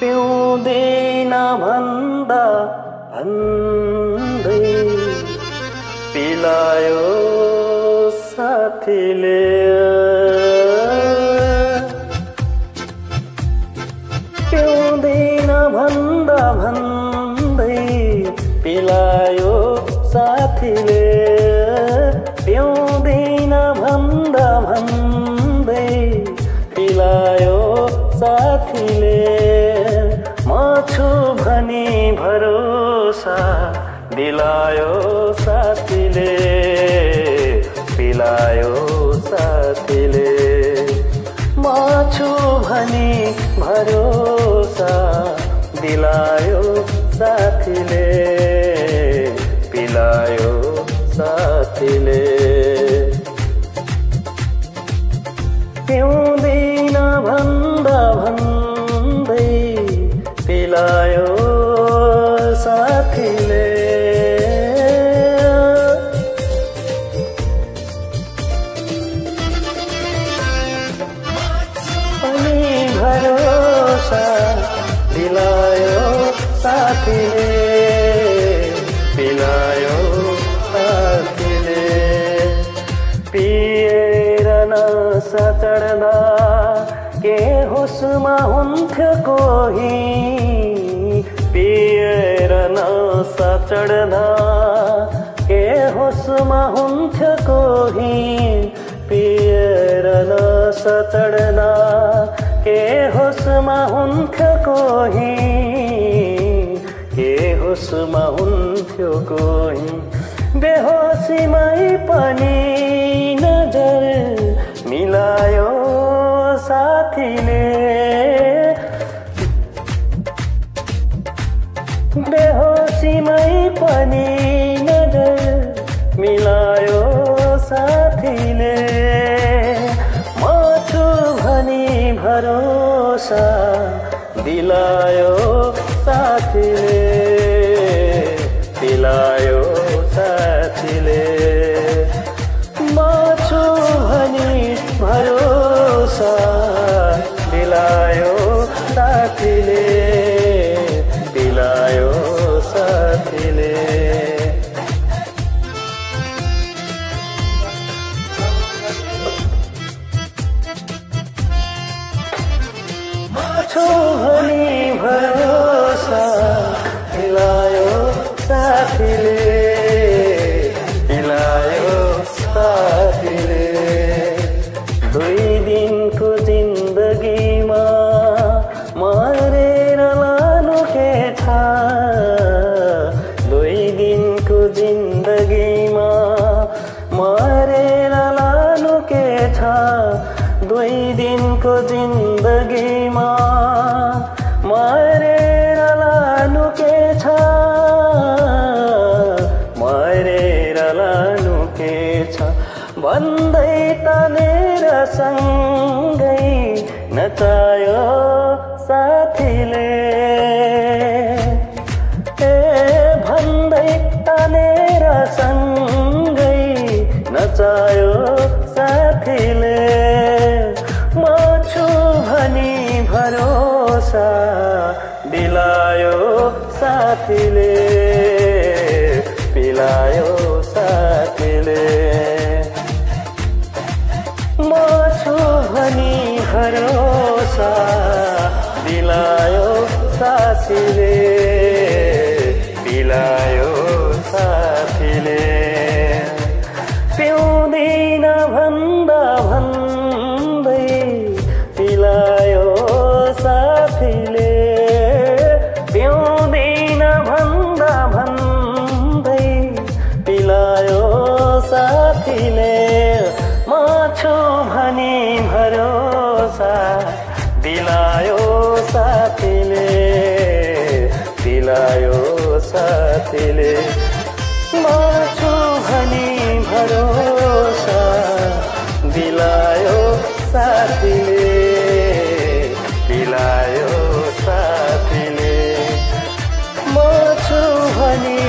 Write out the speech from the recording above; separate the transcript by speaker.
Speaker 1: पिउँदैन भन्दा भन्दै पिलायो साथीले। पिउँदैन भन्दा भन्दै पिलायो साथीले। दिलायो साथीले पिलायो साथीले। म छु भनी भरोसा दिलायो साथीले पिलायो साथीले। पिउँदैन भन्दा भन्दै पिलायो साथीले पिलायो साथीले पिएर नसा चढ्दा के होसमा हुन्थ्यो कोही पिएर नसा चढ्दा के होसमा हुन्थ्यो कोही पिएर नसा चढ्दा के होसमा हुन्थ्यो कोही होसमा हुन्थ्यो कोही। बेहोसीमै पनि नजर मिलायो साथीले। बेहोसीमै पनि नजर मिलायो साथीले। म छु भनी भरोसा दिलायो साथीले। दिलायो जिन्दगीमा मरेर लानु के छ? दुई दिनको जिन्दगीमा मरेर लानु के छ? मरेर लानु के छ? भन्दै तानेर सँगै नचायो साथीले। सँगै नचायो साथीले। म छु भनी भरोसा दिलायो साथीले। पिलायो साथीले। म छु भनी भरोसा दिलायो साथीले। पिलायो साथीले पिउँदिन भन्दा भन्दै पिलायो साथीले पिउँदिन भन्दा भन्दै पिलायो साथीले म छु भनी भरोसा दिलायो साथीले दिलायो साथीले म भनी भरोसा दिलायो साथीले दिलायो साथीले। म छु भनी